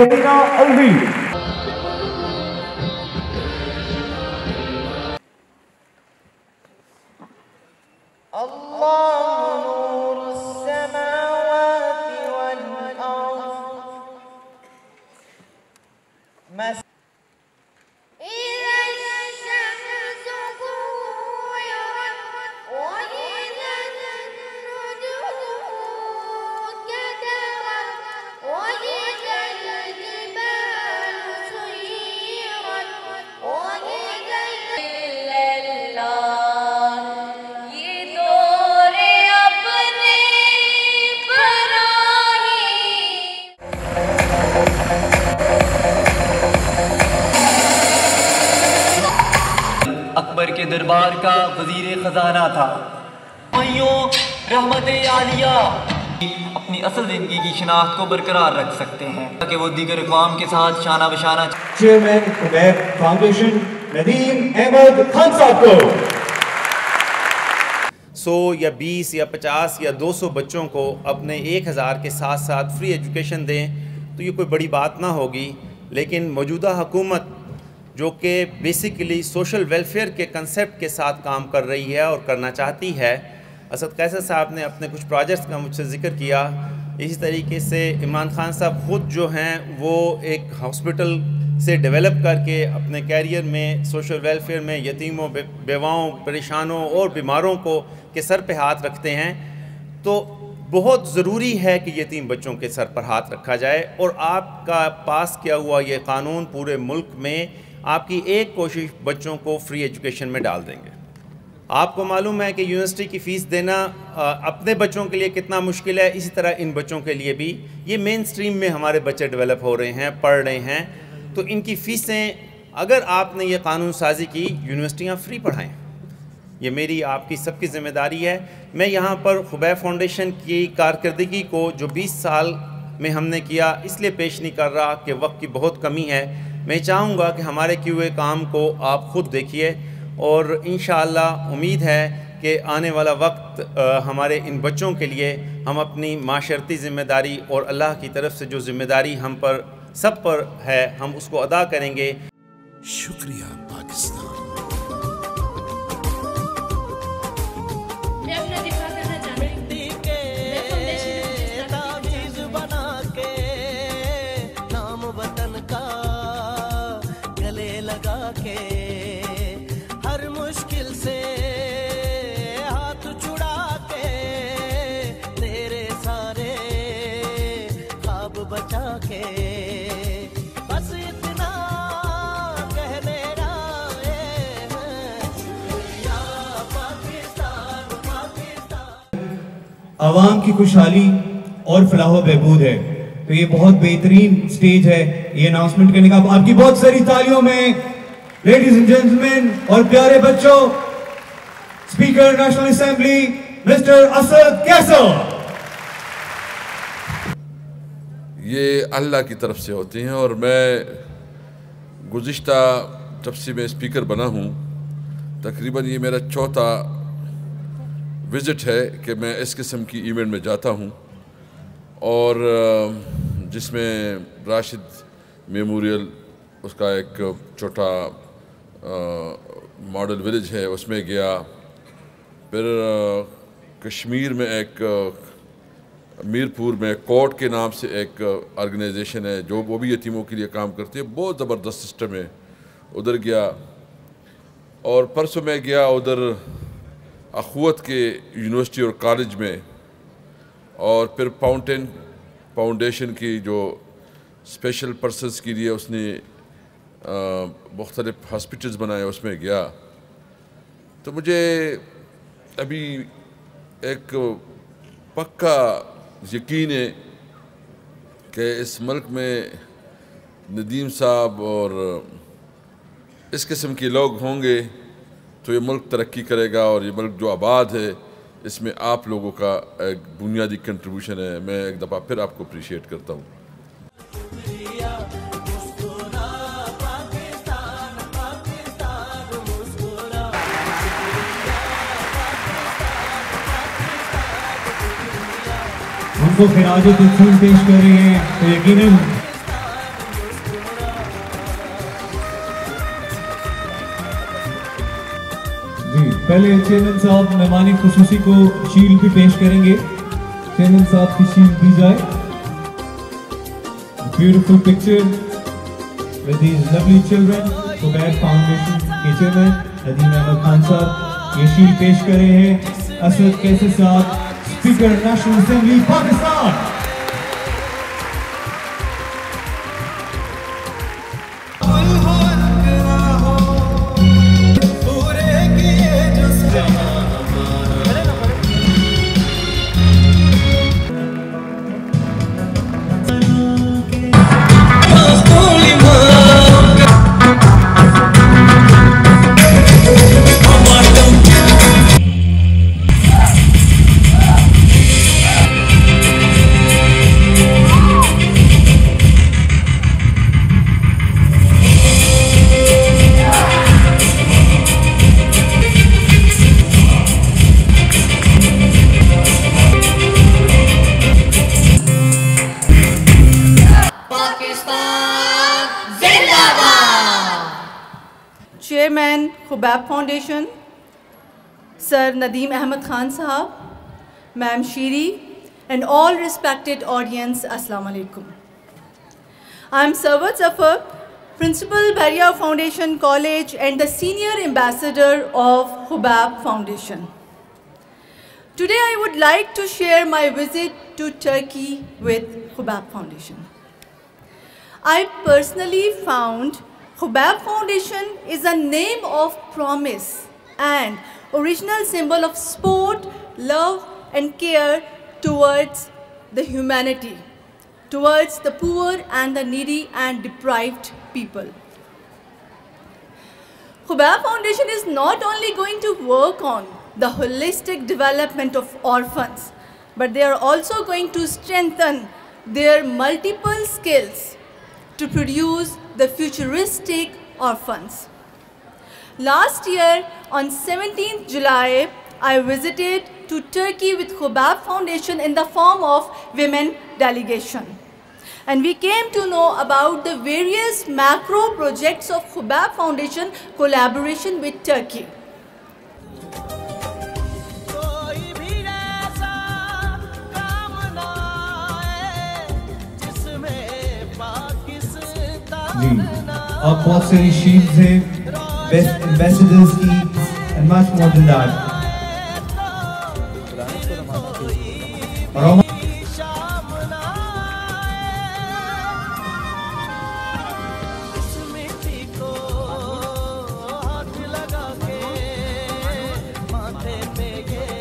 Dana Ali. دربار کا وزیر خزانہ تھا بھائیوں رحمت عالیہ اپنی اصل زندگی کی شناخت کو برقرار رکھ سکتے ہیں تاکہ وہ دیگر اقوام کے ساتھ شانہ بشانہ Chairman, Umair Foundation, Nadeem Ahmed Khan Saab ko. سو یا بیس یا پچاس یا دو سو بچوں کو اپنے ایک ہزار کے ساتھ ساتھ فری ایجوکیشن دیں تو یہ کوئی بڑی بات نہ ہوگی لیکن موجودہ حکومت جو کہ بیسیکلی سوشل ویلفیئر کے کنسیپٹ کے ساتھ کام کر رہی ہے اور کرنا چاہتی ہے۔ اسد قیصر صاحب نے اپنے کچھ پروجیکٹس کا مجھ سے ذکر کیا۔ اسی طریقے سے عمران خان صاحب خود جو ہیں وہ ایک ہاسپٹل سے ڈیولپ کر کے اپنے کیریئر میں سوشل ویلفیئر میں یتیموں بیواؤں، پریشانوں اور بیماروں کو، کے سر پہ ہاتھ رکھتے ہیں۔ تو بہت ضروری ہے کہ یتیم بچوں کے سر پر ہاتھ رکھا جائے اور آپ کا پاس کیا ہوا یہ قانون پورے ملک میں آپ کی ایک کوشش بچوں کو فری ایجوکیشن میں ڈال دیں گے۔ آپ کو معلوم ہے کہ یونیورسٹی کی فیس دینا اپنے بچوں کے لیے کتنا مشکل ہے، اسی طرح ان بچوں کے لیے بھی۔ یہ مین سٹریم میں ہمارے بچے ڈیولپ ہو رہے ہیں، پڑھ رہے ہیں۔ تو ان کی فیسیں اگر آپ نے یہ قانون سازی کی، یونیورسٹیاں فری پڑھائیں۔ یہ میری، آپ کی سب کی ذمہ داری ہے۔ میں یہاں پر خبیب فاؤنڈیشن کی کارکردگی کو جو بیس سال میں ہم نے کیا، اس لیے پیش نہیں کر رہا کہ وقت کی بہت کمی ہے۔ میں چاہوں گا کہ ہمارے کیے ہوئے کام کو آپ خود دیکھیے اور انشاءاللہ امید ہے کہ آنے والا وقت ہمارے ان بچوں کے لیے ہم اپنی معاشرتی ذمہ داری اور اللہ کی طرف سے جو ذمہ داری ہم پر، سب پر ہے، ہم اس کو ادا کریں گے۔ شکریہ، پاکستان۔ عوام کی خوشحالی اور فلاح و بہبود ہے۔ تو یہ بہت بہترین سٹیج ہے یہ اناؤنسمنٹ کرنے کا۔ آپ کی بہت ساری تالیوں میں لیڈیز اینڈ جینٹلمین اور پیارے بچوں speaker national assembly mister Asad Qaiser یہ اللہ کی طرف سے ہوتے ہیں اور میں گزشتہ جب سے میں اسپیکر بنا ہوں، تقریباً یہ میرا چوتھا وزٹ ہے کہ میں اس قسم کی ایونٹ میں جاتا ہوں اور جس میں راشد میموریل، اس کا ایک چھوٹا ماڈل ولیج ہے، اس میں گیا۔ پھر کشمیر میں ایک میرپور میں کوٹ کے نام سے ایک آرگنائزیشن ہے جو وہ بھی یتیموں کے لیے کام کرتی ہے بہت زبردست سسٹم ہے۔ ادھر گیا اور پرسوں میں گیا ادھر اخوت کے یونیورسٹی اور کالج میں اور پھر فاؤنٹین، فاؤنڈیشن کی جو اسپیشل پرسنس کے لیے اس نے مختلف ہاسپٹلز بنائے، اس میں گیا۔ تو مجھے ابھی ایک پکا یقین ہے کہ اس ملک میں ندیم صاحب اور اس قسم کے لوگ ہوں گے۔ تو یہ ملک ترقی کرے گا اور یہ ملک جو آباد ہے، اس میں آپ لوگوں کا ایک بنیادی کنٹریبیوشن ہے۔ میں ایک دفعہ پھر آپ کو اپریشیٹ کرتا ہوں۔ ہم کو خراج تحسین پیش کر رہے ہیں، تو یقیناً پہلے چیئرمین صاحب مہمانی خصوصی کو شیل بھی پیش کریں گے۔ چیئرمین صاحب کی شیل دی جائے۔ Beautiful picture with these lovely children Ubaid foundation کے چیئرمین ندیم احمد خان صاحب یہ شیل پیش کرے ہیں۔ Asad Qaiser sahib speaker national assembly Pakistan Khubab Foundation, Sir Nadeem Ahmed Khan Sahab, Ma'am Shiri, and all respected audience, Assalamu alaikum. I am Sarwat Zafar, Principal Bharia Foundation College and the Senior Ambassador of Hubab Foundation. Today I would like to share my visit to Turkey with Hubab Foundation. I personally found Khubab Foundation is a name of promise and original symbol of sport, love and care towards the humanity, towards the poor and the needy and deprived people. Khubab Foundation is not only going to work on the holistic development of orphans, but they are also going to strengthen their multiple skills to produce the futuristic orphans. Last year, on 17th July, I visited to Turkey with Khubab Foundation in the form of women delegation. And we came to know about the various macro projects of Khubab Foundation collaboration with Turkey. اور بہت ساری shields ہیں ambassadors کی and much more then that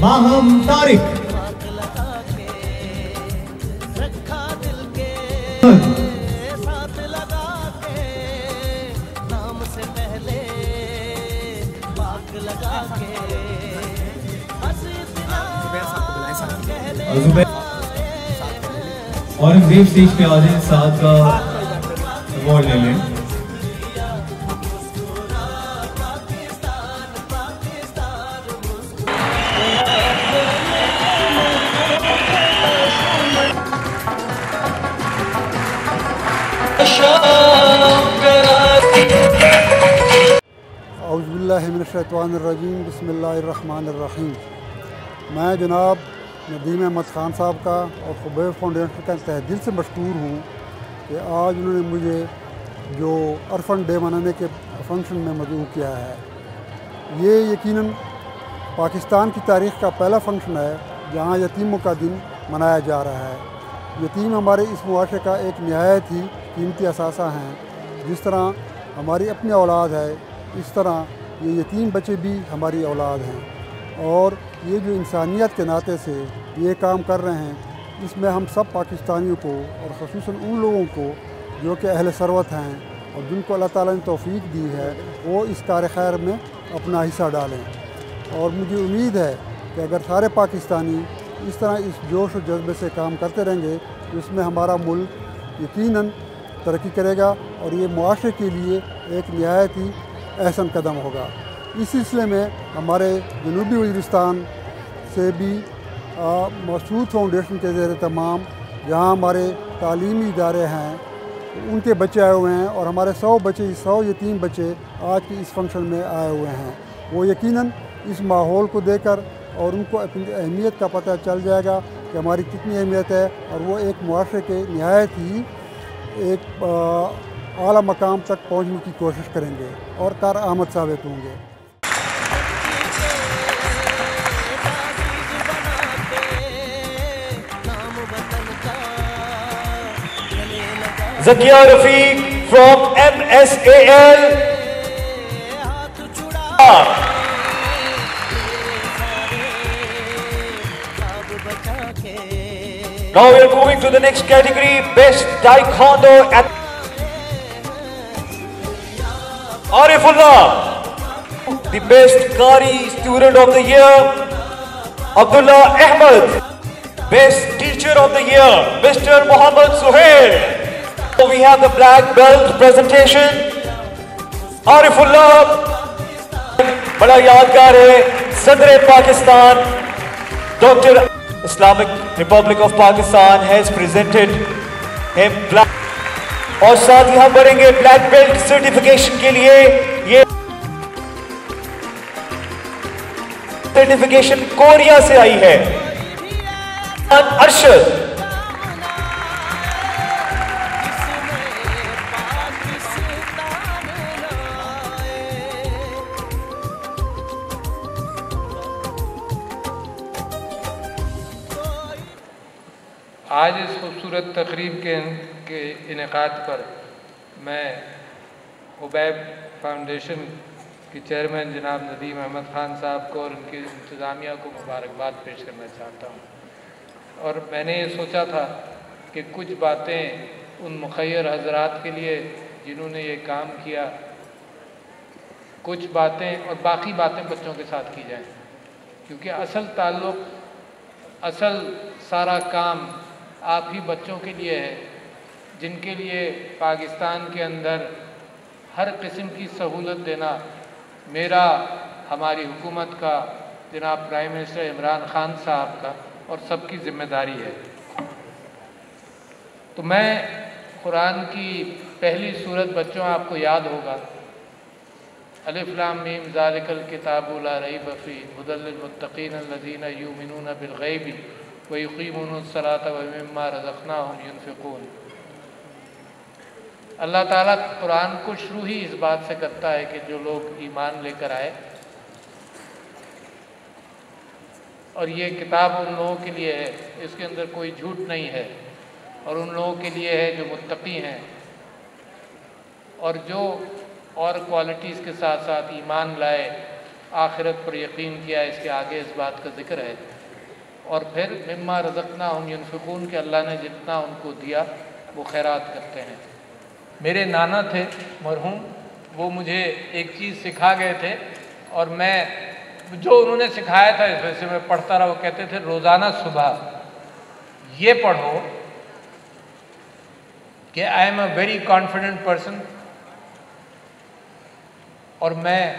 ماہم تارک اور ہم view stage پہ آ جائیں ساتھ کا ایوارڈ لے لیں۔ اعوذ باللہ من الشیطان الرجیم، بسم اللہ الرحمن الرحیم۔ میں جناب ندیم احمد خان صاحب کا اور خبیب فاؤنڈیشن کا تہ دل سے مشکور ہوں کہ آج انہوں نے مجھے جو ارفن ڈے منانے کے فنکشن میں مدعو کیا ہے، یہ یقیناً پاکستان کی تاریخ کا پہلا فنکشن ہے جہاں یتیموں کا دن منایا جا رہا ہے۔ یتیم ہمارے اس معاشرے کا ایک نہایت ہی قیمتی اثاثہ ہیں۔ جس طرح ہماری اپنی اولاد ہے، اس طرح یہ یتیم بچے بھی ہماری اولاد ہیں۔ اور یہ جو انسانیت کے ناطے سے یہ کام کر رہے ہیں، اس میں ہم سب پاکستانیوں کو اور خصوصاً ان لوگوں کو جو کہ اہل ثروت ہیں اور جن کو اللہ تعالیٰ نے توفیق دی ہے، وہ اس کار خیر میں اپنا حصہ ڈالیں۔ اور مجھے امید ہے کہ اگر سارے پاکستانی اس طرح اس جوش و جذبے سے کام کرتے رہیں گے، تو اس میں ہمارا ملک یقیناً ترقی کرے گا اور یہ معاشرے کے لیے ایک نہایت ہی احسن قدم ہوگا۔ اس سلسلے میں ہمارے جنوبی وزیرستان سے بھی محسوس فاؤنڈیشن کے زیر تمام جہاں ہمارے تعلیمی ادارے ہیں، ان کے بچے آئے ہوئے ہیں اور ہمارے سو بچے، سو یتیم بچے آج کی اس فنکشن میں آئے ہوئے ہیں۔ وہ یقیناً اس ماحول کو دے کر اور ان کو اپنی اہمیت کا پتہ چل جائے گا کہ ہماری کتنی اہمیت ہے اور وہ ایک معاشرے کے نہایت ہی ایک اعلیٰ مقام تک پہنچنے کی کوشش کریں گے اور کارآمد ثابت ہوں گے۔ Zakia Rafiq from MSAL. Now we are moving to the next category, Best Taekwondo and Arifullah, the Best Kari Student of the Year, Abdullah Ahmed, Best Teacher of the Year, Mr. Muhammad Suhail. So we have the black belt presentation. عارف اللہ بڑا یادگار ہے صدر Pakistan doctor Islamic republic of Pakistan has presented ہم black اور ساتھ ہی ہم بڑھیں گے بلیک بیلٹ سرٹیفکیشن کے لیے یہ سرٹیفکیشن کوریا سے آئی ہے ارشد آج اس خوبصورت تقریب کے کے انعقاد پر میں حبیب فاؤنڈیشن کی چیئرمین جناب ندیم احمد خان صاحب کو اور ان کی انتظامیہ کو مبارکباد پیش کرنا چاہتا ہوں۔ اور میں نے یہ سوچا تھا کہ کچھ باتیں ان مخیر حضرات کے لیے جنہوں نے یہ کام کیا، کچھ باتیں اور باقی باتیں بچوں کے ساتھ کی جائیں۔ کیونکہ اصل تعلق، اصل سارا کام آپ ہی بچوں کے لیے ہے جن کے لیے پاکستان کے اندر ہر قسم کی سہولت دینا میرا، ہماری حکومت کا، جناب پرائم منسٹر عمران خان صاحب کا اور سب کی ذمہ داری ہے۔ تو میں قرآن کی پہلی صورت بچوں، آپ کو یاد ہوگا۔ الفلام میم، ذالک الکتاب لا ریب فی مدل المتقین الذین یومنون بالغیب۔ ویقیمون الصلاۃ ومما رزقناهم ينفقون۔ اللہ تعالیٰ قرآن کو شروع ہی اس بات سے کرتا ہے کہ جو لوگ ایمان لے کر آئے، اور یہ کتاب ان لوگوں کے لیے ہے، اس کے اندر کوئی جھوٹ نہیں ہے، اور ان لوگوں کے لیے ہے جو متقی ہیں۔ اور جو اور کوالٹیز کے ساتھ ساتھ ایمان لائے، آخرت پر یقین کیا، اس کے آگے اس بات کا ذکر ہے۔ اور پھر مما رزقنا ہم ینفقون، کہ اللہ نے جتنا ان کو دیا وہ خیرات کرتے ہیں۔ میرے نانا تھے، مرحوم، وہ مجھے ایک چیز سکھا گئے تھے اور میں جو انہوں نے سکھایا تھا، اس وجہ سے میں پڑھتا رہا۔ وہ کہتے تھے، روزانہ صبح یہ پڑھو کہ I am a very confident person اور میں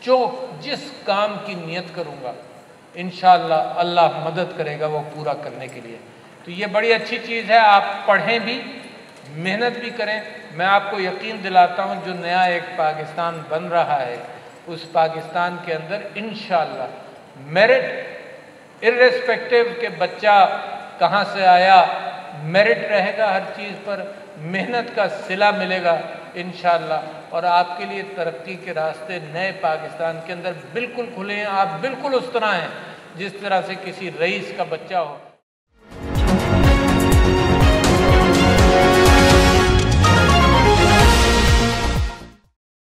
جو جس کام کی نیت کروں گا انشاءاللہ اللہ مدد کرے گا وہ پورا کرنے کے لیے۔ تو یہ بڑی اچھی چیز ہے، آپ پڑھیں بھی، محنت بھی کریں۔ میں آپ کو یقین دلاتا ہوں، جو نیا ایک پاکستان بن رہا ہے، اس پاکستان کے اندر انشاءاللہ میرٹ ارریسپیکٹیو کے بچہ کہاں سے آیا میرٹ رہے گا ہر چیز پر، محنت کا صلح ملے گا انشاءاللہ۔ اور آپ کے لیے ترقی کے راستے نئے پاکستان کے اندر بالکل کھلے ہیں، آپ بالکل اس طرح ہیں جس طرح سے کسی رئیس کا بچہ ہو۔